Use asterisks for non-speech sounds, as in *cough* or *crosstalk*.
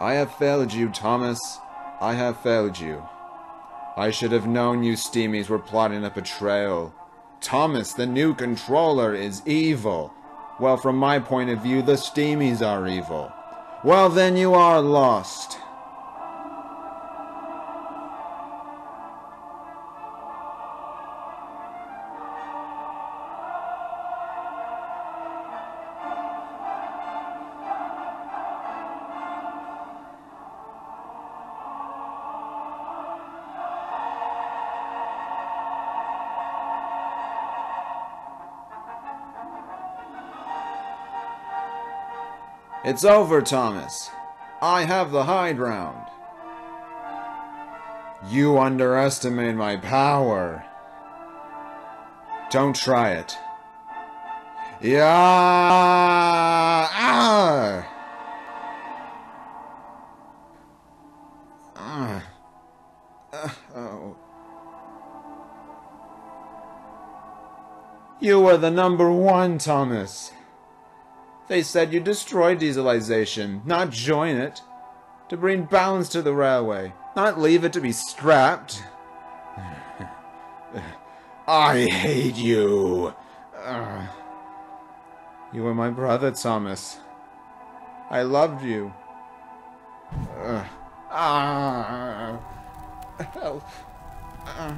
I have failed you, Thomas. I have failed you. I should have known you Steamies were plotting a betrayal. Thomas, the new controller, is evil. Well, from my point of view, the Steamies are evil. Well, then you are lost. It's over, Thomas. I have the high ground. You underestimate my power. Don't try it. Yeah. Ah. Ah. Oh. You were the number one, Thomas. They said you destroy dieselization, not join it. To bring balance to the railway, not leave it to be scrapped. *laughs* I hate you. Uh, you were my brother, Thomas. I loved you. Uh, ah. Uh,